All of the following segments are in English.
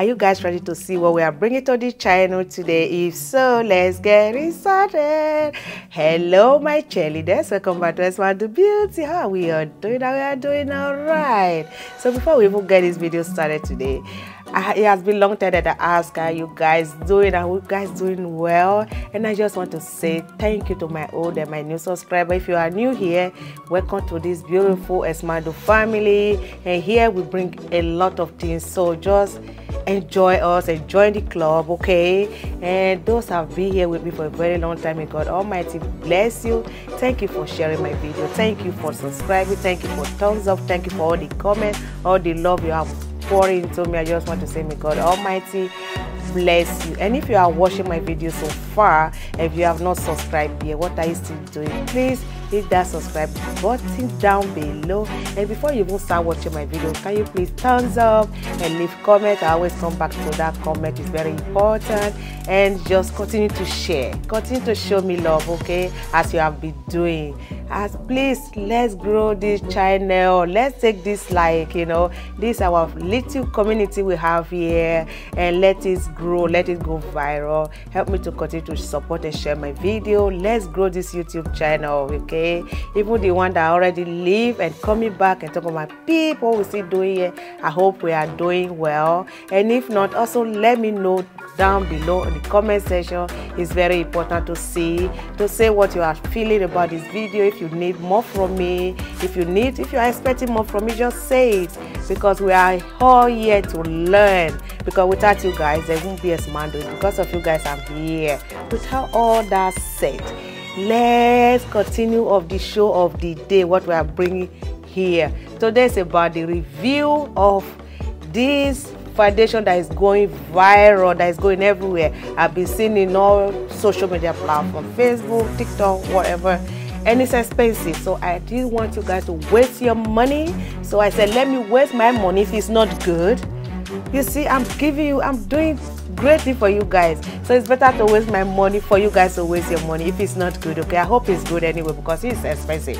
are you guys ready to see what we are bringing to the channel today? If so let's get it started. Hello my cheerleaders welcome back to Esmado Beauty. How we are doing? We are doing? All right. So before we even get this video started today I, it has been long time that I ask are you guys doing? Are you guys doing well. And I just want to say thank you to my old and my new subscriber. If you are new here welcome to this beautiful Esmado family. And here we bring a lot of things. So just enjoy us enjoy the club okay? And those have been here with me for a very long time. God almighty bless you. Thank you for sharing my video. Thank you for subscribing. Thank you for thumbs up. Thank you for all the comments all the love you have pouring into me i just want to say may god almighty bless you. And if you are watching my video so far if you have not subscribed yet what are you still doing? Please hit that subscribe button down below. And before you even start watching my video can you please thumbs up and leave comment? I always come back to that comment it's very important. And just continue to share. Continue to show me love okay as you have been doing as please let's grow this channel. Let's take this like you know this our little community we have here and let it grow let it go viral. Help me to continue to support and share my video. Let's grow this youtube channel okay? Even the one that already leave and coming back and talk about my people we still doing it i hope we are doing well. And if not also let me know down below in the comment section. It's very important to see to say what you are feeling about this video. If you need more from me if you need if you are expecting more from me just say it because we are all here to learn because without you guys there won't be Esmado because of you guys i'm here. Without all that said let's continue of the show of the day what we are bringing here. Today is about the review of this foundation that is going viral that is going everywhere. I've been seeing in all social media platforms facebook tiktok whatever and it's expensive so i didn't want you guys to waste your money. So i said let me waste my money if it's not good. You see i'm giving you i'm doing greatly for you guys. So it's better to waste my money for you guys to waste your money if it's not good okay? I hope it's good anyway because it's expensive.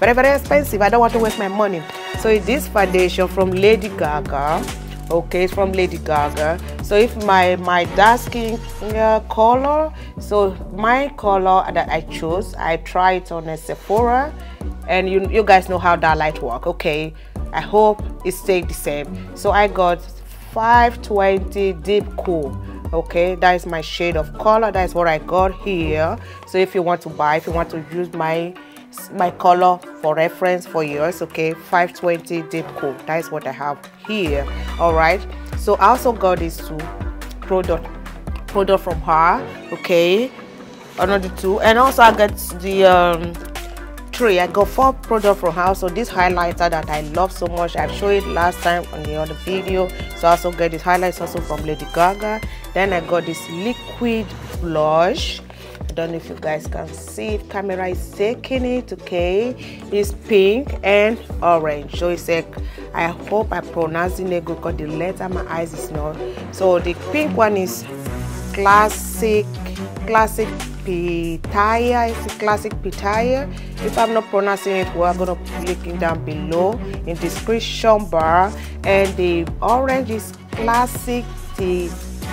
Very very expensive i don't want to waste my money. So this foundation from lady gaga okay it's from lady gaga. So if my my dark skin uh, color so my color that i chose i try it on a sephora and you you guys know how that light work okay? I hope it stayed the same. So i got 520 deep cool okay? That is my shade of color. That is what i got here. So if you want to buy if you want to use my my color for reference for yours okay? 520 deep cool. That is what i have here all right? So i also got these two product product from her okay? Another two. And also i got the um three. I got four product from her. So this highlighter that i love so much i showed it last time on the other video. So i also get this highlights also from lady gaga. Then i got this liquid blush don't know if you guys can see if camera is taking it okay? It's pink and orange. So it's like i hope i pronouncing it good because the letter my eyes is not. So the pink one is classic classic pitaya. It's a classic pitaya. If i'm not pronouncing it well i'm gonna link it down below in description bar. And the orange is classic the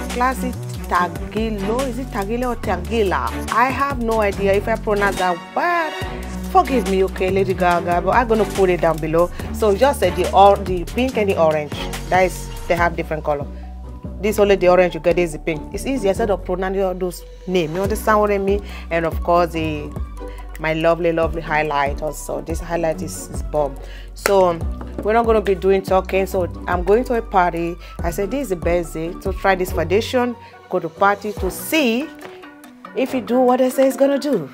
classic Tagilo. Is it Tagila or Tagila? I have no idea if I pronounce that but forgive me, okay, Lady Gaga, but I'm gonna put it down below. So just the or the pink and the orange. That is they have different color. This only the orange you get is the pink. It's easy instead of pronouncing those names. You understand what I mean? And of course the my lovely lovely highlight also this highlight is, is bomb so we're not going to be doing talking so i'm going to a party i said this is the best day to try this foundation go to party to see if you do what I say it's gonna do.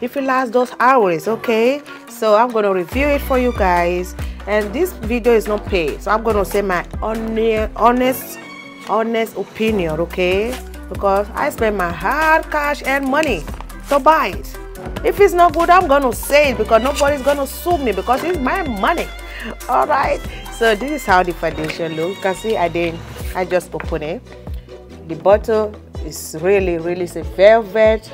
If it lasts those hours okay? So i'm gonna review it for you guys. And this video is not paid so i'm gonna say my honest honest opinion okay? Because i spend my hard cash and money to buy it. If it's not good i'm gonna say it because nobody's gonna sue me because it's my money. All right? So this is how the foundation looks you can see i didn't i just open it the bottle is really really it's a velvet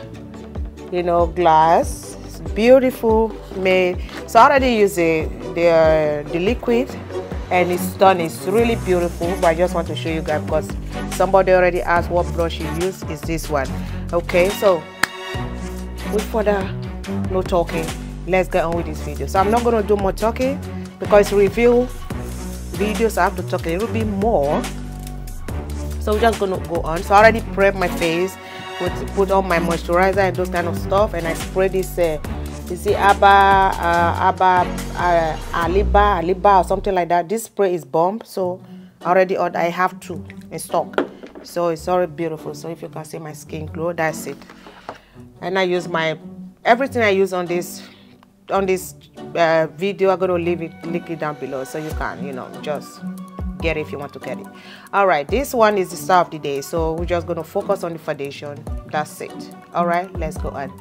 you know glass. It's beautiful made. So i already use the the, uh, the liquid and it's done. It's really beautiful but i just want to show you guys because somebody already asked what brush you use. Is this one. Okay so with further no talking. Let's get on with this video. So i'm not going to do more talking because review videos i have to talk a little bit more so we're just gonna go on so i already prep my face put put on my moisturizer and those kind of stuff and i spray this uh, you see Abba, uh, Abba, uh, Aliba, Aliba or something like that. This spray is bomb, so already I have two in stock. So it's already beautiful. So if you can see my skin glow, that's it. And I use my, everything I use on this, on this uh, video, I'm gonna leave it, link it down below so you can, you know, just get it if you want to get it. All right, this one is the start of the day. So we're just gonna focus on the foundation. That's it. All right, let's go on.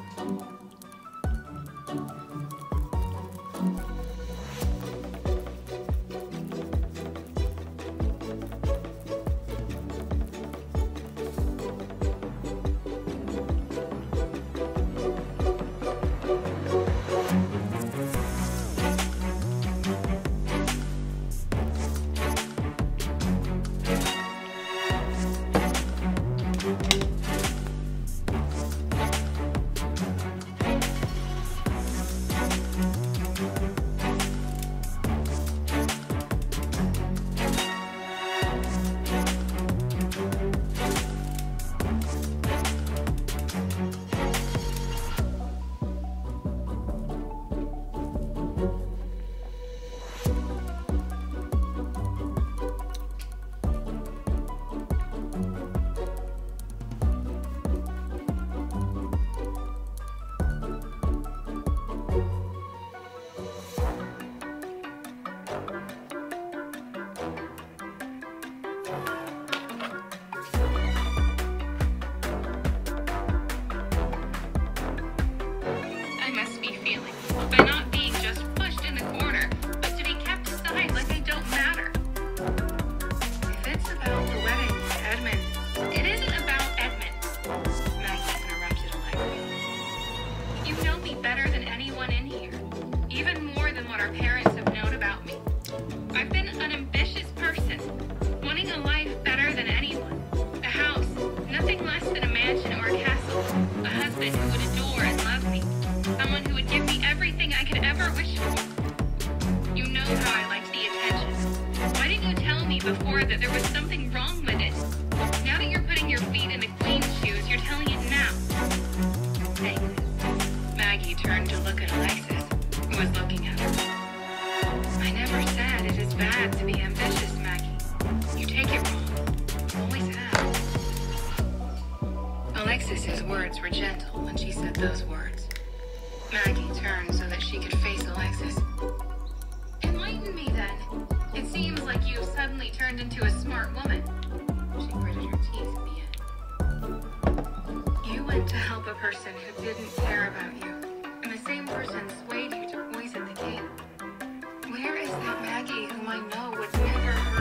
feeling. Before that there was something care about you, and the same person swayed you to poison the king. Where is that Maggie whom I know would never hurt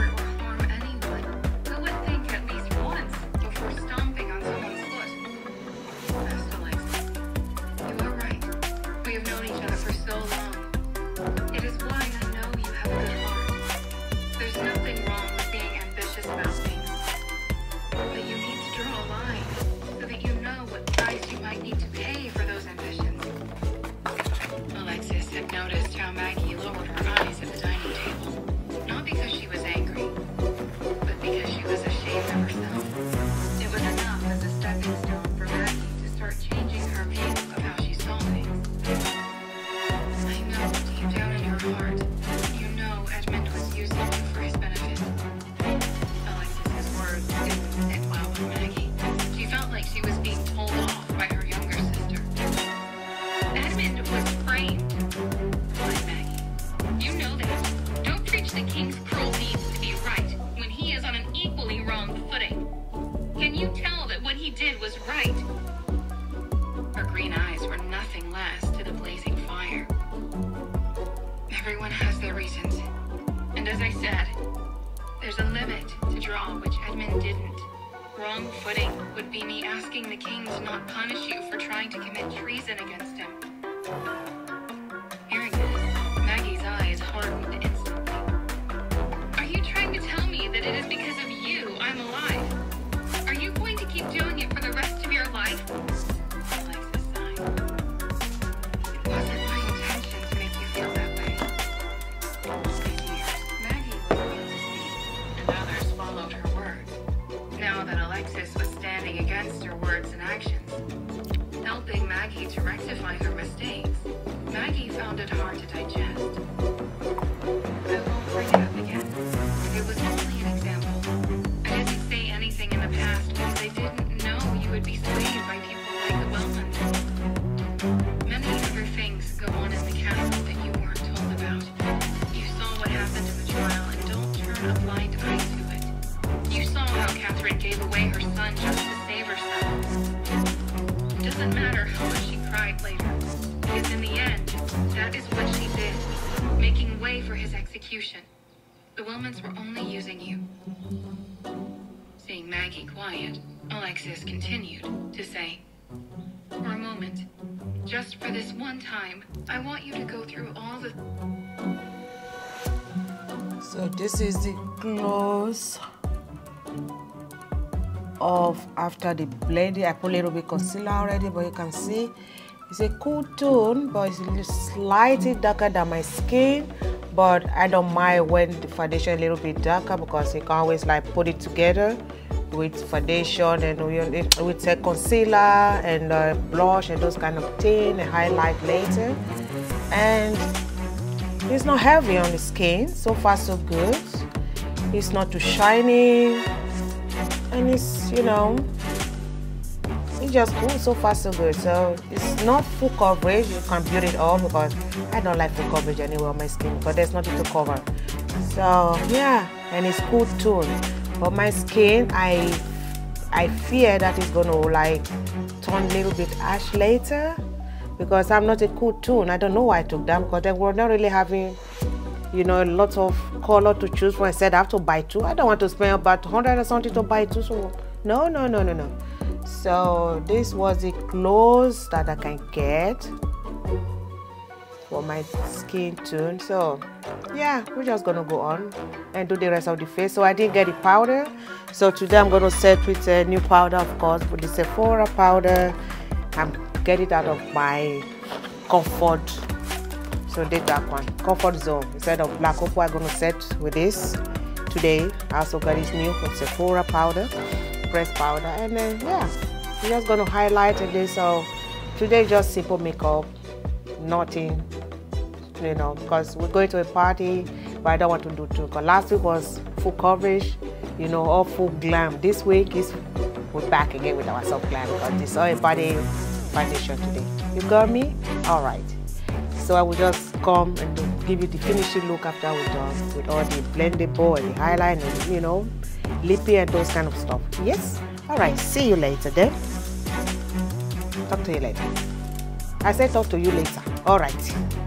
green eyes were nothing less to the blazing fire. Everyone has their reasons. And as I said, there's a limit to draw which Edmund didn't. Wrong footing would be me asking the king to not punish you for trying to commit treason against him. Doesn't matter how much she cried later, because in the end, that is what she did, making way for his execution. The Wilmans were only using you. Seeing Maggie quiet, Alexis continued to say, For a moment, just for this one time, I want you to go through all the So this is the close of after the blending. I put a little bit concealer already, but you can see it's a cool tone, but it's a slightly darker than my skin. But I don't mind when the foundation a little bit darker because you can always like put it together with foundation and with, a concealer and uh, blush and those kind of thing and highlight later. And it's not heavy on the skin. So far, so good. It's not too shiny, and it's you know, it's just cool. So far, so good. So it's not full coverage. You can build it all because I don't like full coverage anyway on my skin, but there's nothing to cover. So yeah, and it's cool tone. But my skin, I I fear that it's gonna like turn a little bit ash later because I'm not a cool tone. I don't know why I took them because they were not really having, you know, a lot of color to choose from. I said I have to buy two. I don't want to spend about 100 or something to buy two. So no, no, no, no, no. So this was the clothes that I can get for my skin tone. So yeah, we're just gonna go on and do the rest of the face. So I didn't get the powder. So today I'm gonna set with a new powder, of course, with the Sephora powder. I'm get it out of my comfort. So did that one, comfort zone. Instead of black opal, I'm gonna set with this today. I also got this new Sephora powder, pressed powder, and then yeah, we're just gonna highlight this. So today just simple makeup, nothing, you know, because we're going to a party, but I don't want to do too. Because last week was full coverage, you know, all full glam. This week is we're back again with our soft glam because it's all a body foundation today. You got me? All right. So I will just come and give you the finishing look after we're done uh, with all the blendable and the highlight and you know, lippy and those kind of stuff. Yes? All right. See you later then. Talk to you later. I said talk to you later. All right.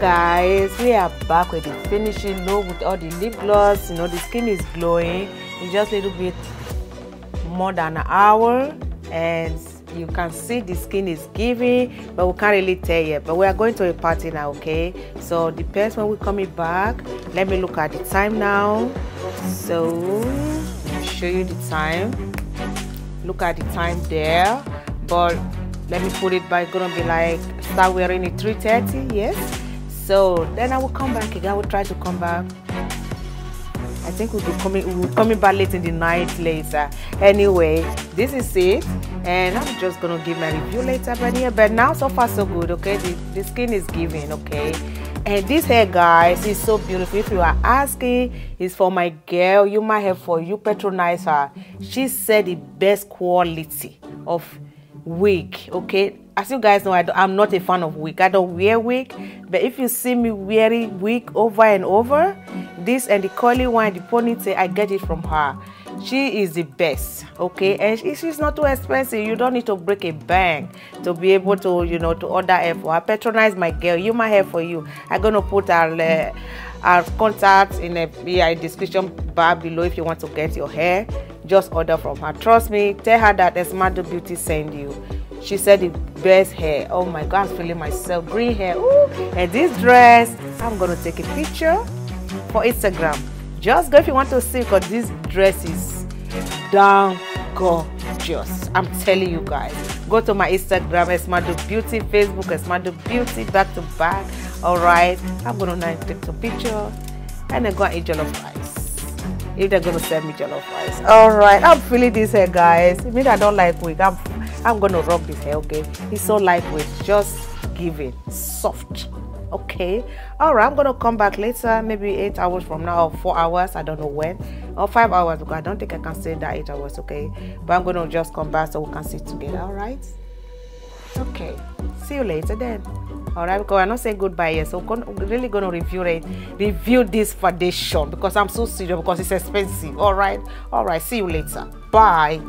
Guys we are back with the finishing look with all the lip gloss you know the skin is glowing it's just a little bit more than an hour. And you can see the skin is giving but we can't really tell yet. But we are going to a party now okay? So depends when we're coming back. Let me look at the time now. So I'll show you the time. Look at the time there. But let me put it by gonna be like start wearing it 3:30 yes so then i will come back again i will try to come back I think we'll be coming we'll be coming back late in the night later. Anyway, this is it. And I'm just gonna give my review later but but now so far so good, okay? The, the skin is giving, okay? And this hair guys is so beautiful. If you are asking, it's for my girl. Human Hair for You patronize her. She said the best quality of wig, okay? As you guys know, I am not a fan of wig. I don't wear wig, but if you see me wearing wig over and over, this and the curly one, the ponytail, I get it from her. She is the best, okay? And she's not too expensive. You don't need to break a bank to be able to, you know, to order her for her. Patronize my girl. Human Hair for You. I'm gonna put her. Uh, our contact in the description bar below if you want to get your hair. Just order from her. Trust me tell her that Esmado Beauty send you. She said the best hair. Oh my god i'm feeling myself. Green hair. Ooh. and this dress i'm gonna take a picture for instagram. Just go if you want to see because this dress is damn gorgeous. I'm telling you guys. Go to my instagram esmado beauty facebook esmado beauty back to back all right. I'm gonna now take some picture. And then go and eat jollof rice. If they're gonna send me jollof rice. All right. I'm feeling this hair guys. It means i don't like wig i'm i'm gonna rock this hair okay? It's so lightweight. Just give it soft okay? All right. I'm gonna come back later maybe eight hours from now or four hours. I don't know when. Or five hours because i don't think i can stay that eight hours okay? But i'm gonna just come back so we can sit together all right? Okay. See you later then all right because i'm not saying goodbye yet. So we're really gonna review it review this foundation because i'm so serious because it's expensive. All right all right see you later. Bye